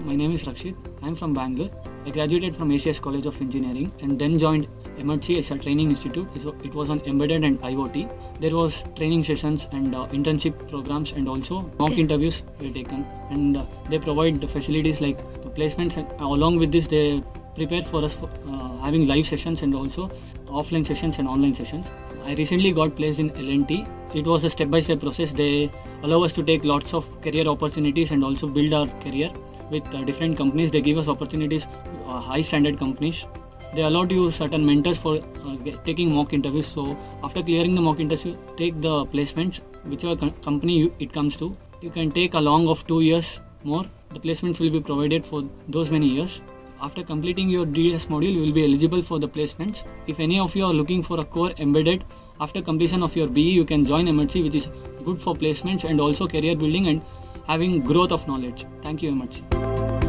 name is Rakshith. I'm from Bangalore. I graduated from ACS College of Engineering and then joined Emertxe as a training institute. It was on embedded and IoT. There was training sessions and uh, internship programs and also mock Okay. interviews were taken. And uh, they provide the facilities like placements. And along with this, they prepare for us for uh, having live sessions and also offline sessions and online sessions. I recently got placed in L&T. It was a step-by-step process. They allow us to take lots of career opportunities and also build our career with uh, different companies. They give us opportunities, uh, high-standard companies. They allowed you certain mentors for uh, taking mock interviews. So after clearing the mock interview, take the placements, whichever com- company you, it comes to. You can take a long of two years more. The placements will be provided for those many years. After completing your DDS module, you will be eligible for the placements. If any of you are looking for a core embedded, after completion of your BE, you can join Emertxe, which is good for placements and also career building and having growth of knowledge. Thank you very much